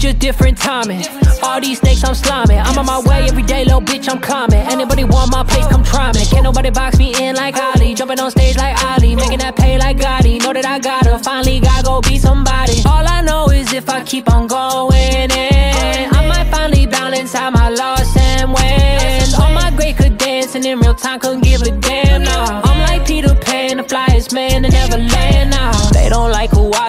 just different timing. All these snakes I'm sliming. I'm on my way every day, little bitch, I'm climbing. Anybody want my place, come try me. Can't nobody box me in like Ali. Jumping on stage like Ali. Making that pay like Gotti. Know that I gotta finally gotta go be somebody. All I know is if I keep on going in, I might finally balance out my loss and wins. All my great could dance and in real time couldn't give a damn now. I'm like Peter Pan, the flyest man to never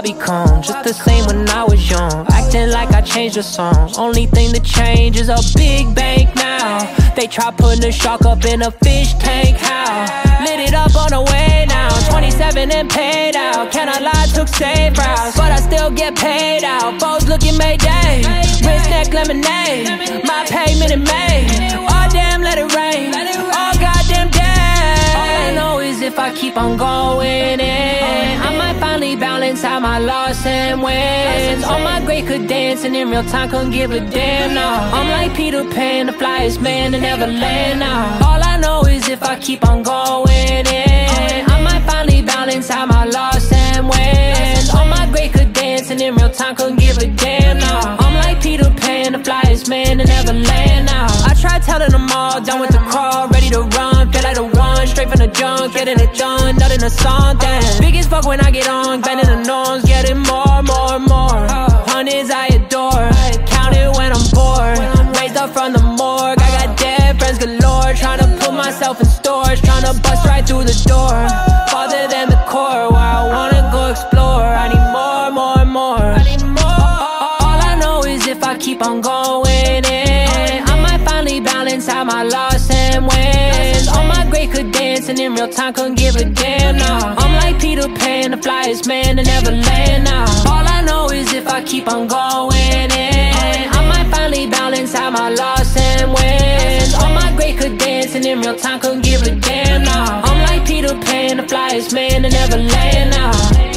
I become, just the same when I was young. Acting like I changed the song. Only thing that changed is a big bank now. They try putting a shark up in a fish tank, how? Lit it up on the way now. 27 and paid out. Can I lie? Took safe routes, but I still get paid out. Foes looking Mayday. Wrist neck lemonade. My payment in May. Oh damn, let it rain. Oh goddamn day. All I know is if I keep on going in, finally balance out my loss and wins. All my great could dance and in real time couldn't give a damn now. I'm like Peter Pan, the flyest man to never land now. All I know is if I keep on going in, I might finally balance out my loss and wins. All my great could dance and in real time couldn't give a damn now. I'm like Peter Pan, the flyest man to never land now. I tried telling them all, done with the crawl, a song, damn. Big as fuck when I get on, bending the norms, getting more, more, more. Hundreds I adore, count it when I'm bored. Raised up from the morgue, I got dead friends galore, trying to put myself in stores, trying to bust right through the door. Farther than the core, where I wanna go explore. I need more, more, more. I need more. All I know is if I keep on going and in real time couldn't give a damn now. I'm like Peter Pan, the flyest man to never land now. All I know is if I keep on going in, I might finally balance out my loss and wins. All my great could dance and in real time couldn't give a damn now. I'm like Peter Pan, the flyest man to never land now.